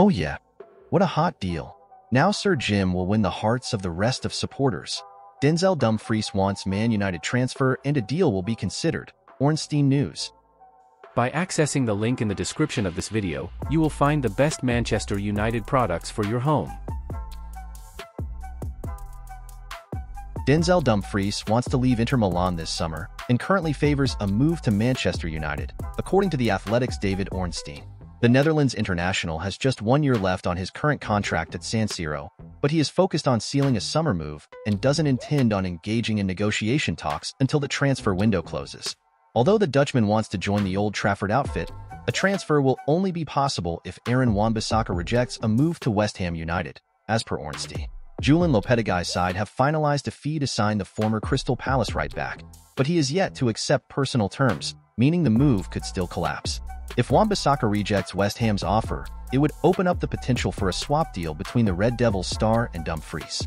Oh yeah, what a hot deal. Now Sir Jim will win the hearts of the rest of supporters. Denzel Dumfries wants Man United transfer and a deal will be considered. Ornstein News. By accessing the link in the description of this video, you will find the best Manchester United products for your home. Denzel Dumfries wants to leave Inter Milan this summer and currently favors a move to Manchester United, according to The Athletic's David Ornstein. The Netherlands international has just one year left on his current contract at San Siro, but he is focused on sealing a summer move and doesn't intend on engaging in negotiation talks until the transfer window closes. Although the Dutchman wants to join the Old Trafford outfit, a transfer will only be possible if Aaron Wan-Bissaka rejects a move to West Ham United, as per Ornstein. Julian Lopetegui's side have finalized a fee to sign the former Crystal Palace right back, but he is yet to accept personal terms, meaning the move could still collapse. If Wan-Bissaka rejects West Ham's offer, it would open up the potential for a swap deal between the Red Devils star and Dumfries.